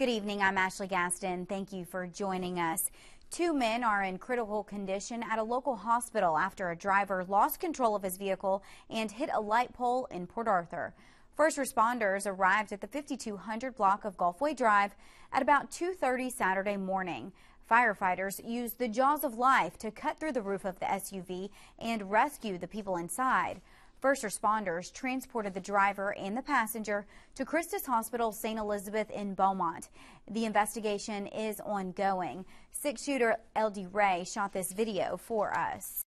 Good evening. I'm Ashley Gaston. Thank you for joining us. Two men are in critical condition at a local hospital after a driver lost control of his vehicle and hit a light pole in Port Arthur. First responders arrived at the 5200 block of Gulfway Drive at about 2.30 Saturday morning. Firefighters used the jaws of life to cut through the roof of the SUV and rescue the people inside. First responders transported the driver and the passenger to Christus Hospital St. Elizabeth in Beaumont. The investigation is ongoing. Six shooter LD Ray shot this video for us.